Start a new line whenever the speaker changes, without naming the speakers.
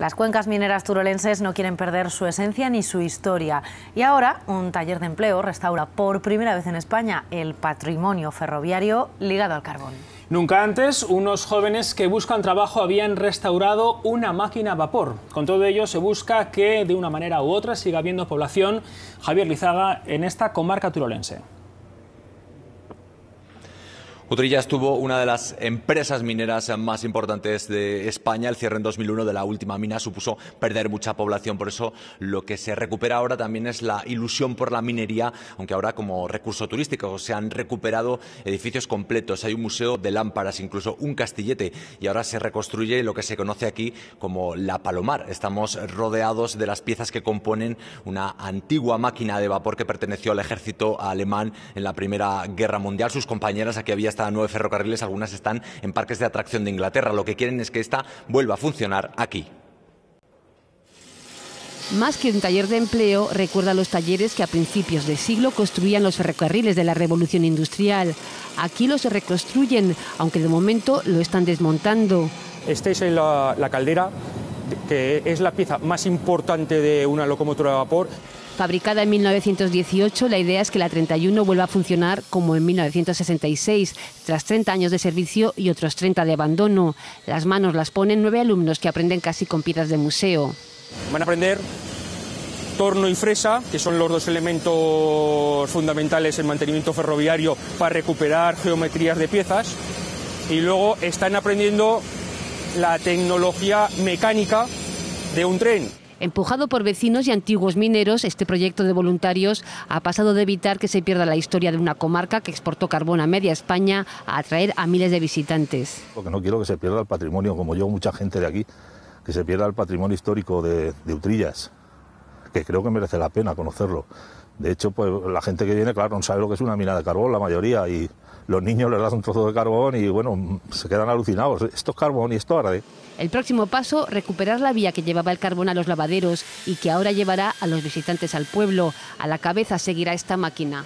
Las cuencas mineras turolenses no quieren perder su esencia ni su historia. Y ahora, un taller de empleo restaura por primera vez en España el patrimonio ferroviario ligado al carbón.
Nunca antes, unos jóvenes que buscan trabajo habían restaurado una máquina a vapor. Con todo ello, se busca que de una manera u otra siga habiendo población. Javier Lizaga en esta comarca turolense.
Utrillas tuvo una de las empresas mineras más importantes de España. El cierre en 2001 de la última mina supuso perder mucha población. Por eso lo que se recupera ahora también es la ilusión por la minería, aunque ahora como recurso turístico se han recuperado edificios completos. Hay un museo de lámparas, incluso un castillete. Y ahora se reconstruye lo que se conoce aquí como la Palomar. Estamos rodeados de las piezas que componen una antigua máquina de vapor que perteneció al ejército alemán en la Primera Guerra Mundial. Sus compañeras aquí había nueve ferrocarriles, algunas están en parques de atracción de Inglaterra. Lo que quieren es que esta vuelva a funcionar aquí.
Más que un taller de empleo, recuerda los talleres que a principios de siglo construían los ferrocarriles de la revolución industrial. Aquí los reconstruyen, aunque de momento lo están desmontando.
Esta es la, la caldera, que es la pieza más importante de una locomotora de vapor.
Fabricada en 1918, la idea es que la 31 vuelva a funcionar como en 1966, tras 30 años de servicio y otros 30 de abandono. Las manos las ponen nueve alumnos que aprenden casi con piezas de museo.
Van a aprender torno y fresa, que son los dos elementos fundamentales en mantenimiento ferroviario para recuperar geometrías de piezas. Y luego están aprendiendo la tecnología mecánica de un tren.
Empujado por vecinos y antiguos mineros, este proyecto de voluntarios ha pasado de evitar que se pierda la historia de una comarca que exportó carbón a media España a atraer a miles de visitantes.
Porque no quiero que se pierda el patrimonio, como yo, mucha gente de aquí, que se pierda el patrimonio histórico de, de Utrillas, que creo que merece la pena conocerlo. De hecho, pues la gente que viene, claro, no sabe lo que es una mina de carbón, la mayoría, y los niños les das un trozo de carbón y bueno, se quedan alucinados. Esto es carbón y esto arde.
El próximo paso, recuperar la vía que llevaba el carbón a los lavaderos y que ahora llevará a los visitantes al pueblo. A la cabeza seguirá esta máquina.